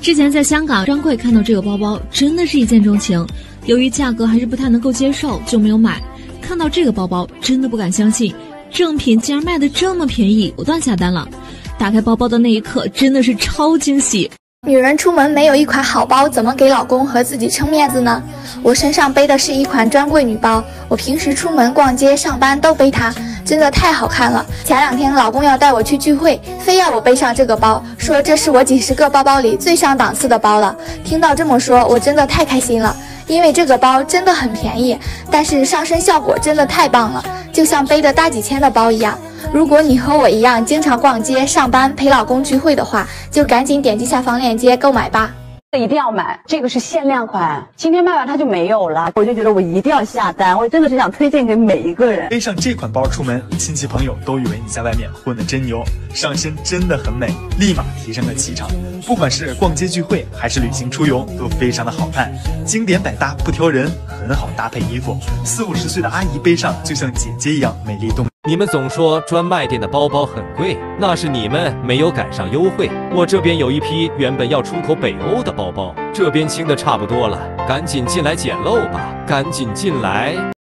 之前在香港专柜看到这个包包，真的是一见钟情。由于价格还是不太能够接受，就没有买。看到这个包包，真的不敢相信，正品竟然卖的这么便宜，果断下单了。打开包包的那一刻，真的是超惊喜。女人出门没有一款好包，怎么给老公和自己撑面子呢？我身上背的是一款专柜女包，我平时出门逛街、上班都背它，真的太好看了。前两天老公要带我去聚会，非要我背上这个包，说这是我几十个包包里最上档次的包了。听到这么说，我真的太开心了，因为这个包真的很便宜，但是上身效果真的太棒了，就像背的大几千的包一样。如果你和我一样经常逛街、上班、陪老公聚会的话，就赶紧点击下方链接购买吧。一定要买，这个是限量款，今天卖完它就没有了。我就觉得我一定要下单，我真的是想推荐给每一个人。背上这款包出门，亲戚朋友都以为你在外面混的真牛，上身真的很美，立马提升了气场。不管是逛街聚会还是旅行出游，都非常的好看，经典百搭不挑人，很好搭配衣服。四五十岁的阿姨背上就像姐姐一样美丽动。你们总说专卖店的包包很贵，那是你们没有赶上优惠。我这边有一批原本要出口北欧的包包，这边清的差不多了，赶紧进来捡漏吧，赶紧进来。